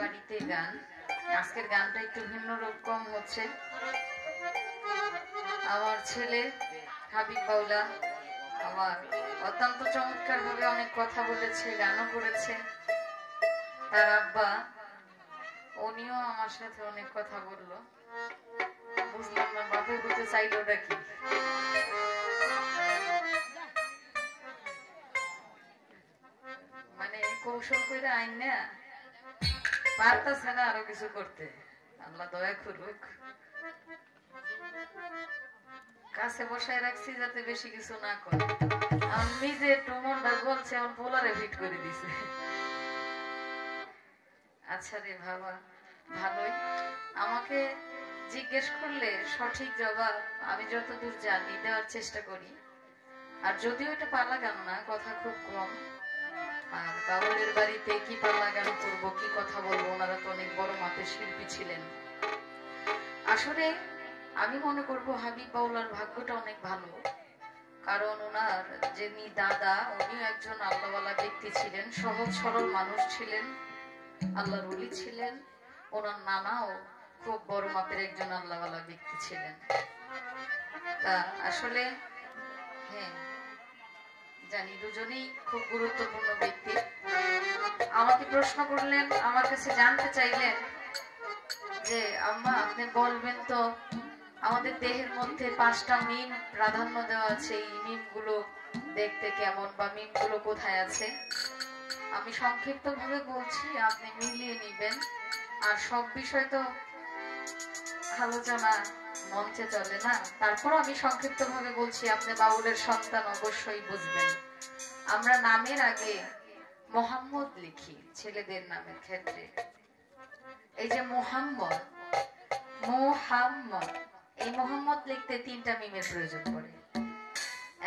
বাড়িতে গান। আজকের গানটা একটু ভিন্ন রকম হচ্ছে। আমার ছেলে হাবিব বাউলা আমার অত্যন্ত চমৎকার ভাবে অনেক কথা বলেছে, গানও করেছে। তার আব্বা, উনিও আমার সাথে অনেক কথা বলল। বুঝলাম না বাপের হতে চাইলোটা কি মানে কৌশল করে আইন না। পারতাছে না আরও কিছু করতে। আল্লাহ দয়া করুক। কাছে বসায় রাখছি যাতে বেশি কিছু না করে। আমি নিজে টুমনটা বলছে, আমার করে দিছে। আচ্ছা রে বাবা, ভালোই। আমাকে জিজ্ঞেস করলে সঠিক জবাব আমি যতদূর জানি, দেওয়ার চেষ্টা করি। আর যদিও এটা পালা গান না, কথা খুব কম। আর বাবুলের বাড়িতে কি পাল্লা গান করব, কি কথা বলব? ওনারা তো অনেক বড় মাপের শিল্পী ছিলেন। আসলে আমি মনে করব হাবিব বাউলার ভাগ্যটা অনেক ভালো। কারণ ওনার যিনি দাদা, উনিও একজন আল্লাহওয়ালা ব্যক্তি ছিলেন, সহজ সরল মানুষ ছিলেন, আল্লাহর উলি ছিলেন, ওনার নানাও খুব বড় মাপের একজন আল্লাহওয়ালা ব্যক্তি ছিলেন। তা আসলে হ্যাঁ। জানি, দুজনেই খুব গুরুত্বপূর্ণ ব্যক্তি। আমাকে প্রশ্ন করলেন, আমার কাছে জানতে চাইলেন যে, আম্মা, আপনি বলবেন তো, আমাদের দেহের মধ্যে পাঁচটা মিম প্রাধান্য দেওয়া আছে, এই মিমগুলো দেখতে কেমন বা মিমগুলো কোথায় আছে? আমি সংক্ষিপ্ত ভাবে বলছি, আপনি মিলিয়ে নিবেন। আর সব বিষয় তো আলোচনা মঞ্চে চলে না? তারপর আমি সংক্ষিপ্ত ভাবে বলছি, আপনি বাউলের সন্তান অবশ্যই বুঝবেন। আমরা নামের আগে মোহাম্মদ লিখি, ছেলেদের নামের ক্ষেত্রে। এই যে মোহাম্মদ মোহাম্মদ, এই মোহাম্মদ লিখতে তিনটা মিমের প্রয়োজন পড়ে।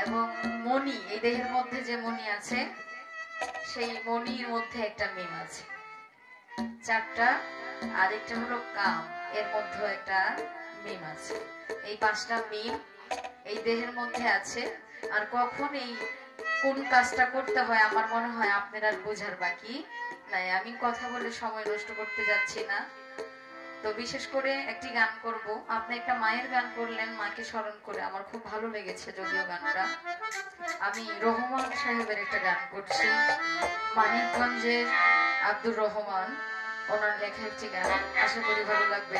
এবং মণি, এই দেহের মধ্যে যে মণি আছে, সেই মনির মধ্যে একটা মিম আছে। চারটা আর একটা হলো কাম, এর মধ্যে একটা মিম আছে। এই পাঁচটা মিম এই দেহের মধ্যে আছে। আর কখন এই কোন কাজটা করতে হয় আমার মনে হয় আপনার আর বোঝার বাকি নাই। আমি কথা বলে সময় নষ্ট করতে যাচ্ছি না। তো বিশেষ করে একটি গান করব। আপনি একটা মায়ের গান করলেন, মাকে স্মরণ করে। আমার খুব ভালো লেগেছে যদিও গানটা। আমি রহমান সাহেবের একটা গান করছি। মানিকগঞ্জের আব্দুর রহমান, ওনার লেখা একটি গান। আশা করি ভালো লাগবে।